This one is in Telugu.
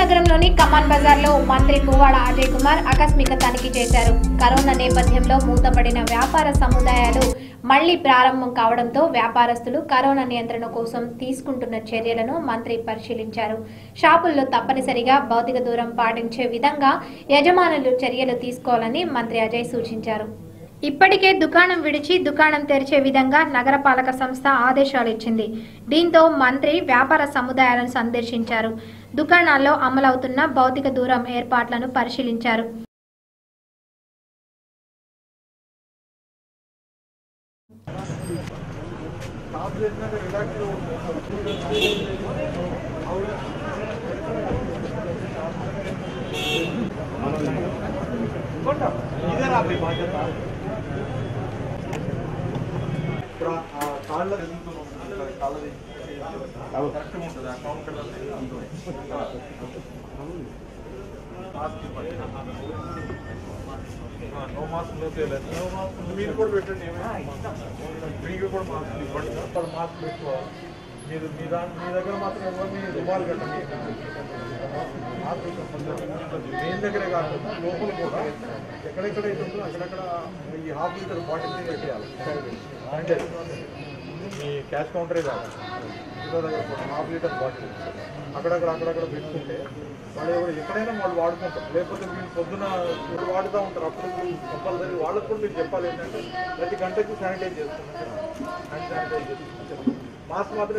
నగరంలోని కమాన్ బజార్లో మంత్రి పువ్వాడ అజయ్ కుమార్ ఆకస్మిక తనిఖీ చేశారు. కరోనా నేపథ్యంలో మూతపడిన వ్యాపార సముదాయాలు మళ్ళీ ప్రారంభం కావడంతో వ్యాపారస్తులు కరోనా నియంత్రణ కోసం తీసుకుంటున్న చర్యలను మంత్రి పరిశీలించారు. షాపుల్లో తప్పనిసరిగా భౌతిక దూరం పాటించే విధంగా యజమానులు చర్యలు తీసుకోవాలని మంత్రి అజయ్ సూచించారు. ఇప్పటికే దుకాణం విడిచి దుకాణం తెరిచే విధంగా నగరపాలక సంస్థ ఆదేశాలు ఇచ్చింది దీంతో మంత్రి వ్యాపార సముదాయాలను సందర్శించారు. దుకాణాల్లో అమలవుతున్న భౌతిక దూరం ఏర్పాట్లను పరిశీలించారు. ఇప్పుడు మీరు కూడా పెట్టండి మీకు కూడా మాస్క్ మాస్క్ పెట్టుకోవాలి. మీరు మీ దాని మీ దగ్గర మాత్రం ఎవరు మీ రుమాలు కట్టండి మెయిన్ దగ్గరే కాకుండా లోపల కూడా ఎక్కడెక్కడైతే ఉందో అక్కడక్కడ ఈ హాఫ్ లీటర్ బాటిల్ పెట్టేయాలి. అంటే మీ క్యాష్ కౌంటరే కాదు. దగ్గర కూడా హాఫ్ లీటర్ బాటిల్. అక్కడక్కడ అక్కడక్కడ పెట్టుకుంటే వాళ్ళు ఎవరు ఎక్కడైనా వాళ్ళు వాడుకుంటారు. లేకపోతే వీళ్ళు పొద్దున వీళ్ళు వాడుతూ ఉంటారు. అప్పుడు కంపల్సరీ వాళ్ళకు కూడా మీరు చెప్పాలి ఏంటంటే ప్రతి గంటకు శానిటైజ్ చేస్తున్నారు. శానిటైజ్ చేసుకుంటారు మాస్క్ మాత్రం